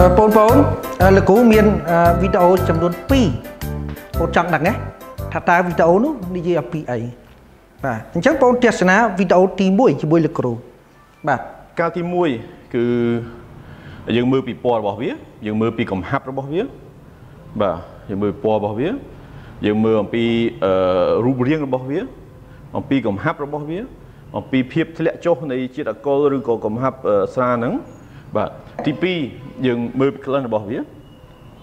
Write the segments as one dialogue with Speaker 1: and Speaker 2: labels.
Speaker 1: បងប្អូនលោកគ្រូមានវីដេអូចំនួន2បងចង់ដឹងណាថាតើវីដេអូនោះនិយាយអំពីអីបាទអញ្ចឹងបងទស្សនាវីដេអូទី1ជាមួយលោកគ្រូបាទ
Speaker 2: កាលទី1គឺយើងមើលពីពណ៌របស់វា យើងមើលពីកំហាប់របស់វាបាទយើងមើលពណ៌របស់វា យើងមើលអំពីរូបរាងរបស់វា អំពីកំហាប់របស់វា អំពីភាពធ្លាក់ចុះនៃជាតិអាល់កុលឬក៏កំហាប់ស្រាហ្នឹងបាទ ទី2យើងមើលពីក្លិនរបស់វា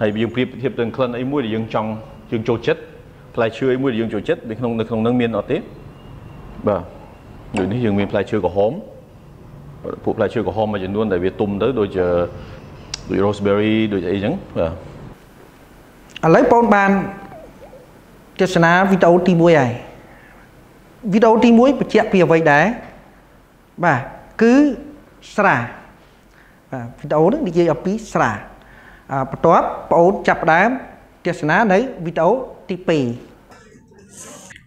Speaker 2: ហើយយើងប្រៀបធៀបទៅក្លិនអីមួយដែលយើងចង់យើងចូលចិត្តផ្លែឈើអីមួយដែលយើងចូលចិត្តនៅក្នុងនៅក្នុងហ្នឹងមានអត់ទេបាទដូចនេះយើងមានផ្លែឈើក្រហមពួកផ្លែឈើក្រហមមួយចំនួនដែលវាទុំទៅដូចដូច rosemary ដូចអីចឹងបាទ
Speaker 1: ឥឡូវបងបានទស្សនាវីដេអូទី1ហើយវីដេអូទី1បញ្ជាក់ពីអ្វីដែរបាទគឺស្រា បាទវីដេអូនេះនិយាយអំពីស្រាបន្ទាប់បងអូនចាប់ផ្ដើមទស្សនានៅវីដេអូទី
Speaker 3: 2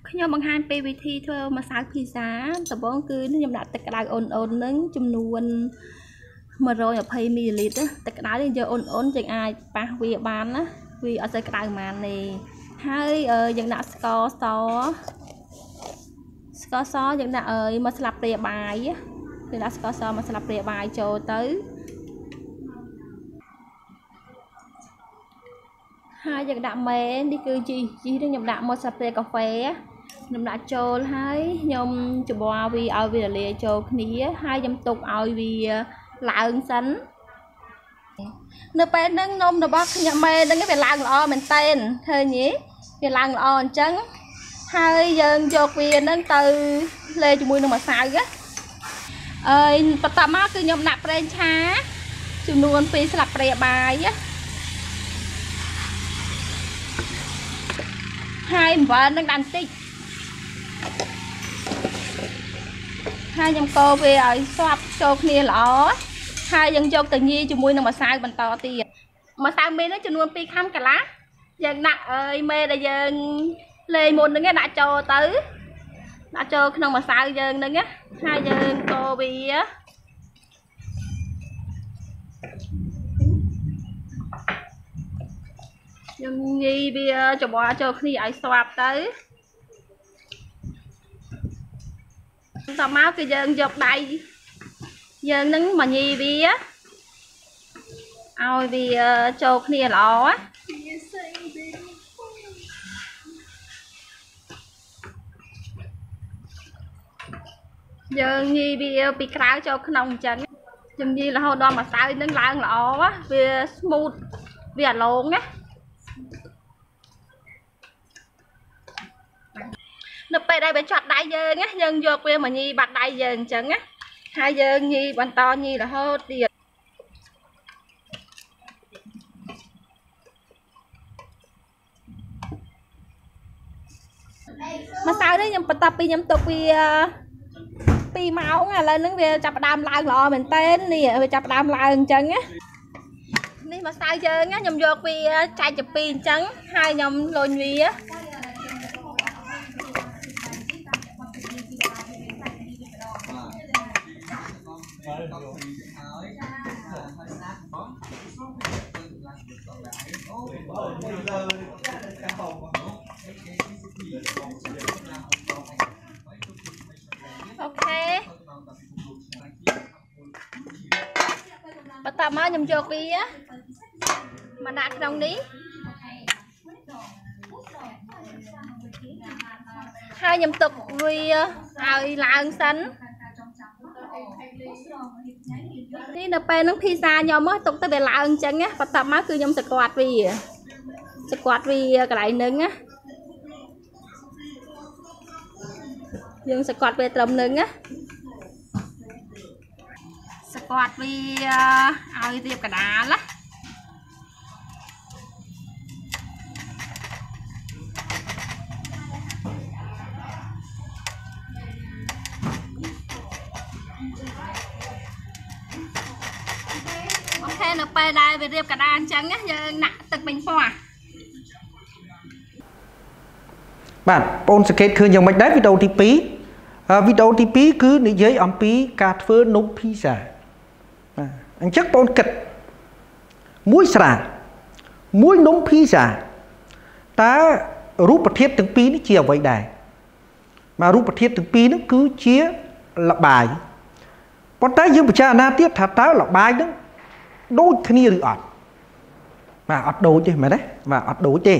Speaker 3: ខ្ញុំបង្ហាញពីវិធីធ្វើម្សៅភីហ្សាដំបូងគឺខ្ញុំដាក់ទឹកក្តៅអូនអូននឹងចំនួន120មីលីលីត្រទឹកក្តៅយើងយកអូនអូនយើងអាចប៉ះវាបានណាវាអត់សូវក្តៅប៉ុន្មានទេហើយយើងដាក់ស្ករសស្ករសយើងដាក់អើយមកស្លាបព្រាបាយយើងដាក់ស្ករសមកស្លាបព្រាបាយចូលទៅ ហើយយើងដាក់មេនេះគឺជីជីនេះខ្ញុំដាក់មកស្លាបព្រាកាហ្វេខ្ញុំដាក់ចូលហើយខ្ញុំច្បល់វាឲ្យវារលាយចូលគ្នាហើយខ្ញុំទុកឲ្យវាឡើងសិននៅពេលហ្នឹងនំរបស់ខ្ញុំមេហ្នឹងវាឡើងល្អមែនតើឃើញទេវាឡើងល្អអញ្ចឹងហើយយើងយកវាហ្នឹងទៅលេជាមួយនឹងម្សៅណាអើយបន្តមកគឺខ្ញុំដាក់ប្រេងឆាចំនួន2ស្លាបព្រាបាយ ហើយអំបិលនឹងដាក់បន្តិចហើយខ្ញុំកូរវាឲ្យស្វាប់ចូលគ្នាល្អហើយយើងយកទៅញីជាមួយនឹងម្សៅបន្តទៀតម្សៅមីនចំនួន2ខាំកន្លះយើងដាក់អើយមេដែលយើងលេងមុនហ្នឹងដាក់ចូលទៅដាក់ចូលក្នុងម្សៅយើងហ្នឹងហើយយើងកូរវា យើងញីវាច្បល់ចូលគ្នាឲ្យស្វាប់ទៅតមកគឺយើងយកដៃយើងនឹងមកញីវាឲ្យវាចូលគ្នាល្អយើងញីវាពីក្រៅចូលក្នុងអញ្ចឹងយើងញីរហូតដល់ម្សៅនឹងឡើងល្អវា smooth វាអាឡងណានៅពេល ដែលវាចាត់ដៃយើងណាយើងយកវាមកញីបាត់ដៃយើងអញ្ចឹងណាហើយយើងញីបន្តញីរហូតទៀតម្សៅនេះខ្ញុំបន្ទាប់ពីខ្ញុំទុកវា2ម៉ោងឥឡូវហ្នឹងវាចាប់ផ្ដើមឡើងល្អមែនតើនេះវាចាប់ផ្ដើមឡើងអញ្ចឹងណានេះម្សៅយើងណាខ្ញុំយកវាចែកជា2អញ្ចឹងហើយខ្ញុំលុញវា អូខេបន្តមកខ្ញុំយកវាមកដាក់ក្នុងនេះហើយខ្ញុំទុកវាឲ្យឡើងសិន នេះនៅពេលហ្នឹងភីសាខ្ញុំមកទុកទៅវាឡើងអញ្ចឹងណាបន្តមកគឺខ្ញុំសង្កត់វាសង្កត់វាកន្លែងហ្នឹងណាយើងសង្កត់វាត្រឹមនឹងណាសង្កត់វាឲ្យរៀបកដាលណា កដាអញ្ចឹងយើងដាក់ទឹកពេញពណ៌
Speaker 1: បាទបងសង្កេតឃើញយ៉ាងម៉េចដែរវីដេអូទី2វីដេអូទី2គឺនិយាយអំពីការធ្វើនំភីសាបាទអញ្ចឹងបងគិតមួយស្រាមួយនំភីហ្សាតើរូបធាតុទាំងពីរនេះជាអ្វីដែរមករូបធាតុទាំងពីរនេះគឺជាលបាយប៉ុន្តែយើងពិចារណាទៀតថាតើលបាយនឹងដូចគ្នាឬអត់ បាទអត់ដូចទេមែនទេបាទអត់ដូចទេ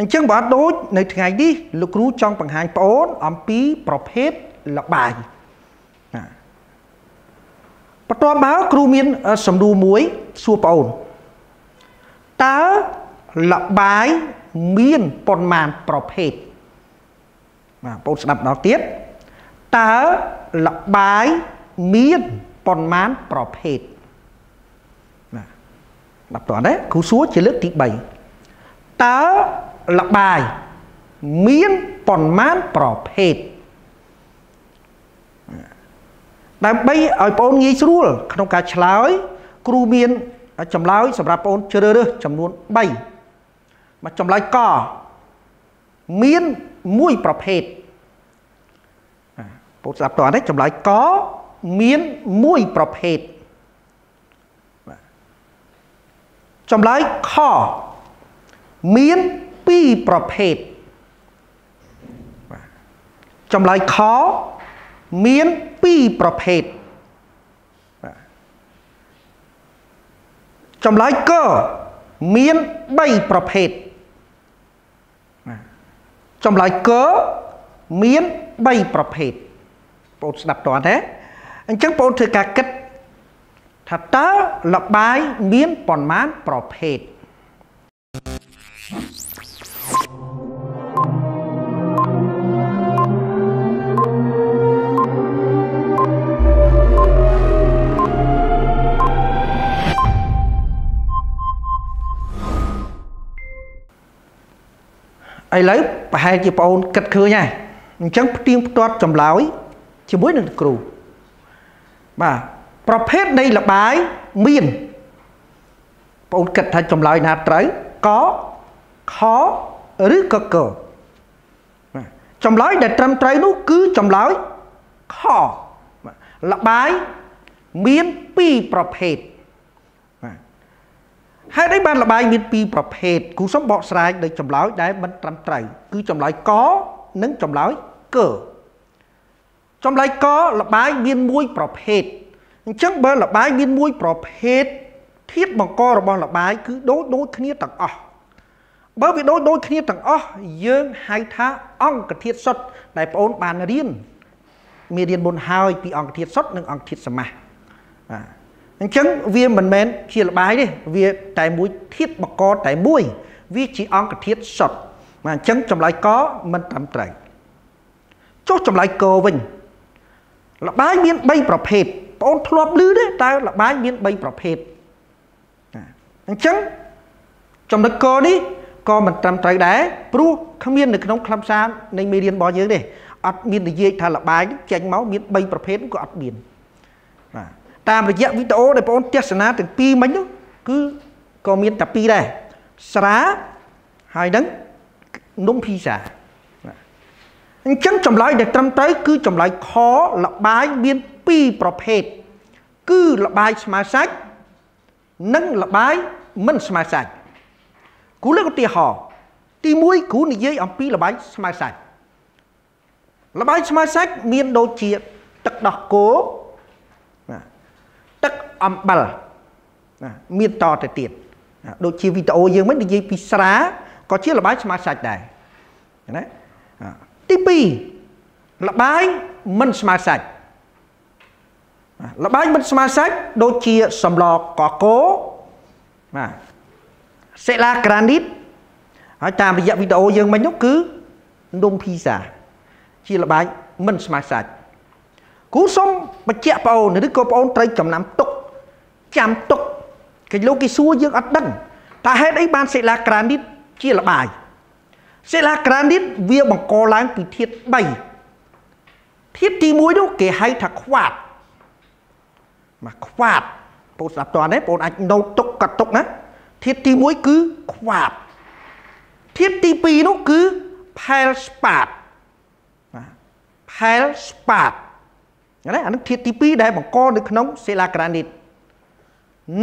Speaker 1: អញ្ចឹងបើអត់ដូចនៅថ្ងៃនេះលោកគ្រូចង់បង្ហាញបងអូនអំពីប្រភេទលបាយបន្ទាប់មកគ្រូមានសំណួរមួយសួរបងអូនតើលបាយមានប៉ុន្មានប្រភេទបាទបងស្ដាប់ដល់ទៀតតើលបាយមានប៉ុន្មានប្រភេទបាទ ដល់តើគ្រូសួរជាលើកទី3តើលបាយមានប៉ុន្មានប្រភេទដើម្បីឲ្យបងងាយស្រួល ក្នុងការឆ្លើយ គ្រូមានចម្លើយសម្រាប់បងជ្រើសរើសចំនួន3មកចម្លើយកមានមួយប្រភេទពោលស្ដាប់តើនេះចម្លើយកមានមួយប្រភេទ ចម្លើយខមាន2ប្រភេទចម្លើយខមាន2ប្រភេទចម្លើយកមាន3ប្រភេទចម្លើយកមាន3ប្រភេទបងស្ដាប់តើទេអញ្ចឹងបងធ្វើការគិត ថាតើលបាយមានប៉ុន្មានប្រភេទឥឡូវប្រហែលជាបងអូនគិតឃើញហើយអញ្ចឹងផ្ទៀងផ្ទាត់ចម្លើយជាមួយនឹងគ្រូបាទ ប្រភេទនៃលបាយមានបងអូនគិតថាចម្លើយណាត្រូវកខឬក៏កចម្លើយដែលត្រឹមត្រូវនោះគឺចម្លើយខលបាយមាន2ប្រភេទហេតុអីបានលបាយមាន2ប្រភេទគូសុំបកស្រាយដោយចម្លើយដែលមិនត្រឹមត្រូវគឺចម្លើយកនិងចម្លើយកចម្លើយកលបាយមានមួយប្រភេទ អញ្ចឹងបើលបាយមានមួយប្រភេទធាតុបង្ករបស់លបាយគឺដូចដូចគ្នាទាំងអស់បើវាដូចដូចគ្នាទាំងអស់យើងហៅថាអង្គធាតុសុទ្ធដែលបងអូនបានរៀនមានរៀនមុនហើយពីអង្គធាតុសុទ្ធនិងអង្គធាតុសមាសបាទអញ្ចឹងវាមិនមែនជាលបាយទេវាតែមួយធាតុបកកតែមួយ វាជាអង្គធាតុសុទ្ធបាទអញ្ចឹងចម្លើយកមិនត្រឹមត្រូវចុះចម្លើយកវិញលបាយមាន3ប្រភេទ បងអូនធ្លាប់ឮទេតើលបាយមាន3ប្រភេទអញ្ចឹងចំណុចកនេះក៏មិនត្រឹមត្រូវដែរព្រោះគ្មាននៅក្នុងខ្លឹមសារនៃមេរៀនរបស់យើងទេអត់មាននិយាយថាលបាយចេញមកមាន3ប្រភេទក៏អត់មានបាទតាមរយៈវីដេអូដែលបងប្អូនទស្សនាទាំងពីរមិញនោះគឺក៏មានតែពីរដែរស្រាហើយនឹងនំភីសាអញ្ចឹងចម្លើយដែលត្រឹមត្រូវគឺចម្លើយខលបាយមាន 2ប្រភេទគឺលបាយស្មើសាច់និងលបាយមិនស្មើសាច់គ្រូលើកឧទាហរណ៍ទី1គ្រូនិយាយអំពីលបាយស្មើសាច់លបាយស្មើសាច់មានដូចជាទឹកដោះគោទឹកអំបិលណាមានតទៅទៀតដូចជាវីដេអូយើងមិននិយាយពីស្រាក៏ជាលបាយស្មើសាច់ដែរណាទី2លបាយមិនស្មើសាច់ លបាយមិនស្មើសាច់ដូចជាសម្លកកោបាទសេឡាក្រានីតហើយតាមរយៈវីដេអូយើងមិញនោះគឺនំភីសាជាលបាយមិនស្មើសាច់គូសុំបញ្ជាក់បងអូនឬក៏បងអូនត្រូវចំណាំទុកចាំទុកគេលោកគេសួរយើងអត់ដឹងតើហេតុអីបានសេឡាក្រានីតជាលបាយសេឡាក្រានីតវាបង្កឡើងពីធាតុ3ធាតុទី1នោះគេហៅថាខ្វាត មកខ្វាតបងស្ដាប់តើទេបងអាចណូតទុកកាត់ទុកណាធាតុទី1គឺខ្វាតធាតុទី2នោះគឺផែលស្ប៉ាតផែលស្ប៉ាតណាអានឹងធាតុទី2ដែលបង្កនៅក្នុងសេឡាក្រានីត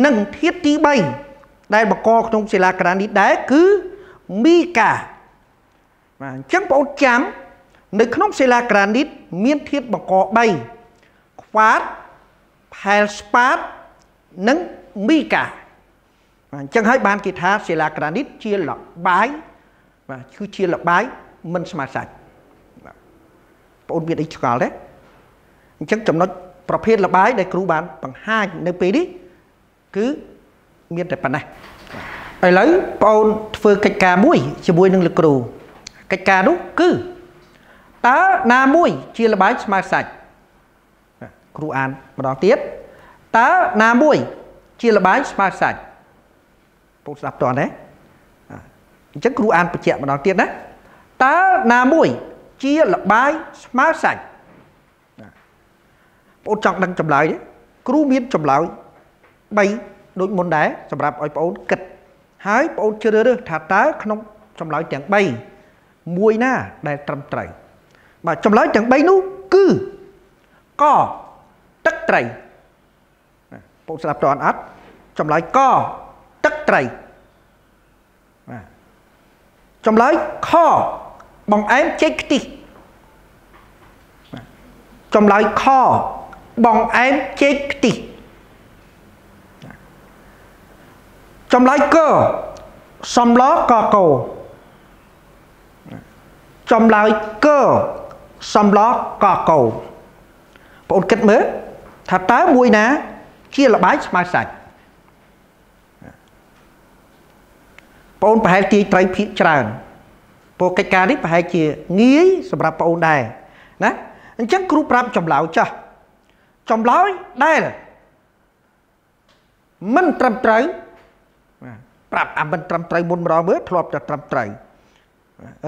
Speaker 1: និងធាតុទី3ដែលបង្កក្នុងសិលាក្រាននេះដែរគឺមីកាបាទអញ្ចឹងបងប្អូនចាំនៅក្នុងសិលាក្រានីតមានធាតុបង្ក3ខ្វាត ផែលស្ប៉ាតនិងមីកាបាទអញ្ចឹងហើយបានគេថាសិលាក្រានីតជាលបាយបាទគឺជាលបាយមិនស្មើសាច់បាទបងប្អូនមានអីឆ្ងល់ទេអញ្ចឹងចំណុចប្រភេទលបាយដែលគ្រូបានបង្ហាញនៅពេលនេះគឺមានតែប៉ុណ្ណេះឥឡូវបងអូនធ្វើកិច្ចការមួយជាមួយនឹងលោកគ្រូកិច្ចការនោះគឺតើណាមួយជាលបាយស្មើសាច់ គ្រូអានម្ដងទៀតតើណាមួយ ជាលបាយស្មើសាច់ពុកស្ដាប់តើណាអញ្ចឹងគ្រូអានបញ្ជាក់ម្ដងទៀតណាតើណាមួយ ជាលបាយស្មើសាច់បងចង់ដឹងចម្លើយទេគ្រូមានចម្លើយ3ដូចមុនដែរសម្រាប់ឲ្យបងគិតហើយបងជ្រើសរើសថាតើក្នុងចម្លើយទាំង3មួយណាដែលត្រឹមត្រូវបាទចម្លើយទាំង3នោះគឺកទឹក ត្រីបងស្ដាប់តើអត់ចម្លើយកទឹកត្រីបាទចម្លើយខបង្អែមចេកខ្ទិះចម្លើយខបង្អែមចេកខ្ទិះចម្លើយកសំឡកកោចម្លើយកសំឡកកោបងគិតមើល ថាតើមួយណា ជាលបាយស្មើសាច់បងប្រហែលទាយត្រីភាកច្រើនព្រោះកិច្ចការនេះប្រហែលជាងាយសម្រាប់បងដែរណាអញ្ចឹងគ្រូប្រាប់ចម្លើយចាស់ចម្លើយដែលមិនត្រឹមត្រូវប្រាប់អាមិនត្រឹមត្រូវមុនម្ដងមើលធ្លាប់តែត្រឹមត្រូវ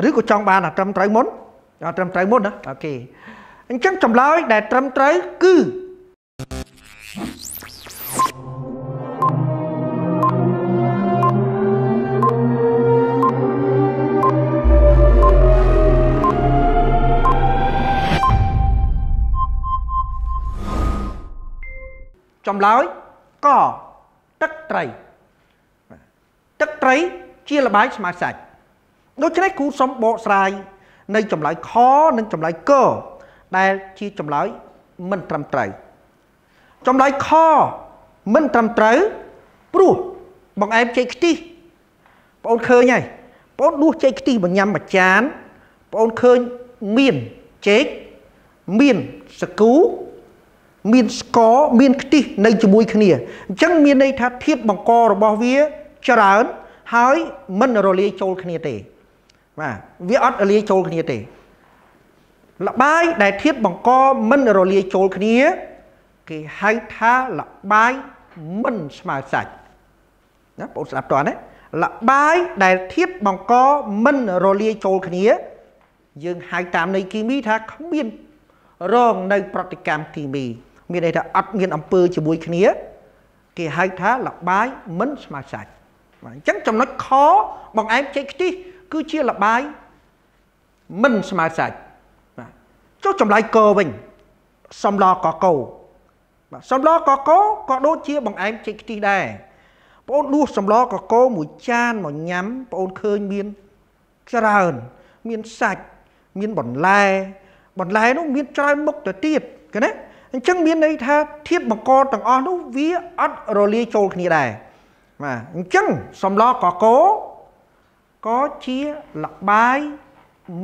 Speaker 1: ឬក៏ចង់បានអាត្រឹមត្រូវមុនអត់ត្រឹមត្រូវមុនណាអូខេអញ្ចឹងចម្លើយដែលត្រឹមត្រូវគឺ ចម្លើយកទឹកត្រីទឹកត្រីជាលបាយស្មើសាច់ដូច្នេះគ្រូសុំបកស្រាយនៅចម្លើយខនិងចម្លើយកដែលជាចម្លើយមិនត្រឹមត្រូវចម្លើយខមិនត្រឹមត្រូវព្រោះបង្អែមចេកខ្ទិះបងអូនឃើញហើយបងអូនដួសចេកខ្ទិះមកញ៉ាំមួយចានបងអូនឃើញមានចេកមានសគូ មានស្ករមានខ្ទិះនៅជាមួយគ្នាអញ្ចឹងមានន័យថាធាតុបង្ករបស់វាច្រើនហើយមិនរលាយចូលគ្នាទេបាទវាអត់រលាយចូលគ្នាទេលបាយដែលធាតុបង្កមិនរលាយចូលគ្នា គេហៅថាលបាយមិនស្មើសាច់ណាបងស្ដាប់តើណាលបាយដែលធាតុបង្កមិនរលាយចូលគ្នា យើងហៅតាមន័យគីមីថាគ្មានរងនៅប្រតិកម្មគីមី មានន័យថាអត់មានអំពើជាមួយគ្នា គេហៅថាលបាយមិនស្មើសាច់បាទអញ្ចឹងចំណុចខបង្អែមចេកខ្ទិះគឺជាលបាយមិនស្មើសាច់បាទចុះចម្លើយកវិញសំឡកកោបាទសំឡកកោក៏ដូចជាបង្អែមចេកខ្ទិះដែរបងអូនដួសសំឡកកោមួយចានមកញ៉ាំបងអូនឃើញមានច្រើន មានសាច់មានបន្លែបន្លែនោះមានច្រើនមុខទៅទៀតឃើញទេ អញ្ចឹងមានន័យថាធាតុបង្កទាំងអស់នោះវាអត់រលាយចូលគ្នាដែរបាទអញ្ចឹងសំឡកកោក៏ជាលបាយ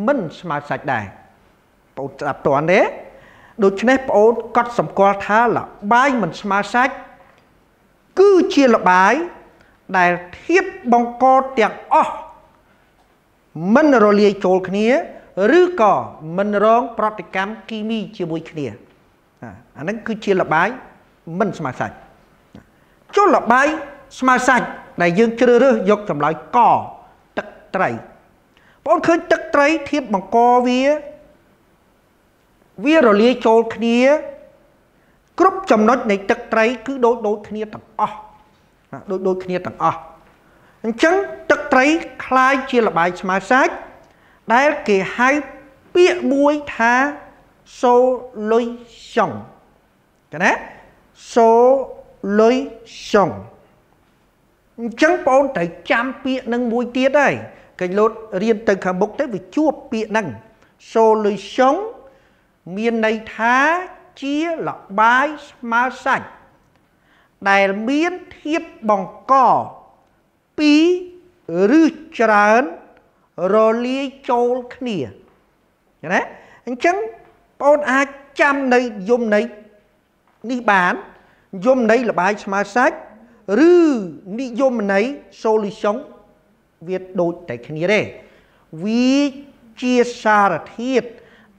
Speaker 1: មិនស្មើសាច់ដែរបងស្ដាប់តន់ទេដូច្នេះបងអូនកត់សម្គាល់ថាលបាយមិនស្មើសាច់គឺជាលបាយដែលធៀបបង្កទាំងអស់មិនរលាយចូលគ្នា ឬក៏មិនរង ប្រតិកម្មគីមីជាមួយគ្នា អាហ្នឹងគឺជាលបាយមិនស្មើសាច់ចុះលបាយស្មើសាច់ដែលយើងជ្រើសរើសយកចម្លើយកទឹកត្រីបងឃើញទឹកត្រីធាតបង្កវាវារលាយចូលគ្នា គ្រប់ចំណុចនៃទឹកត្រីគឺដូចដូចគ្នាទាំងអស់ដូចដូចគ្នាទាំងអស់អញ្ចឹងទឹកត្រីคล้ายជាលបាយស្មើសាច់ដែលគេហៅពាក្យមួយថា សូលុយសុងចាណាសូលុយសុងអអញ្ចឹងបងត្រូវចាំពាក្យនឹងមួយទៀតហើយកញ្លោតរៀនទៅខាងមុខទៅវាជួបពាក្យហ្នឹង solution មានន័យថាជាលបាយស្មើសាច់ដែលមានធាតុបង្កពីរឬច្រើនរលាយចូលគ្នាណាអញ្ចឹង បងអាចចាំនៅយមន័យនេះបានយមន័យលបាយស្មើសាច់ឬនិយមន័យ solution វាដូចតែគ្នាទេវាជាសារធាតុ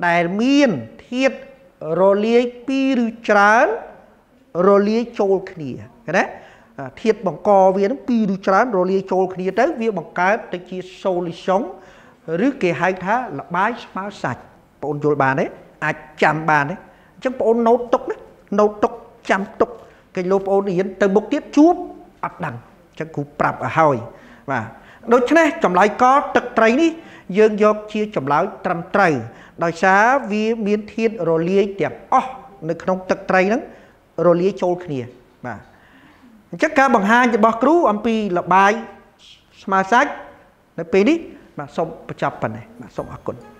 Speaker 1: ដែលមានធាតុរលាយពីរឬច្រើនរលាយចូលគ្នាណាធាតុបង្កវានឹងពីរឬច្រើនរលាយចូលគ្នាទៅ វាបង្កើតទៅជា solution ឬគេហៅថាលបាយស្មើសាច់បងអូនយល់បានទេ អាចចាំបានទេអញ្ចឹងបងអូនណូតទុកណាណូតទុកចាំទុកគេលោកបងអូនរៀនទៅមុខទៀតជួបអត់ដឹងអញ្ចឹងគ្រូប្រាប់ឲ្យហើយបាទដូច្នេះចម្លើយកទឹកត្រីនេះយើងយកជាចម្លើយត្រឹមត្រូវដោយសារវាមានធាតុរលាយទាំងអស់នៅក្នុងទឹកត្រីហ្នឹងរលាយចូលគ្នាបាទអញ្ចឹងការបង្ហាញរបស់គ្រូអំពីលបាយស្មើសាច់នៅពេលនេះបាទសូមបញ្ចប់ប៉ុណ្ណេះបាទសូមអរគុណ